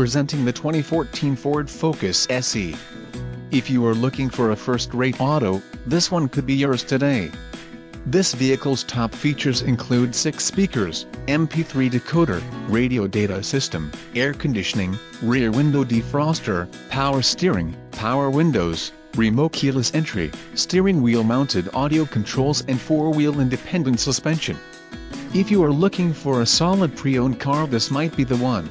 presenting the 2014 Ford Focus SE. If you are looking for a first-rate auto, this one could be yours today. This vehicle's top features include 6 speakers, MP3 decoder, radio data system, air conditioning, rear window defroster, power steering, power windows, remote keyless entry, steering wheel mounted audio controls and 4-wheel independent suspension. If you are looking for a solid pre-owned car this might be the one.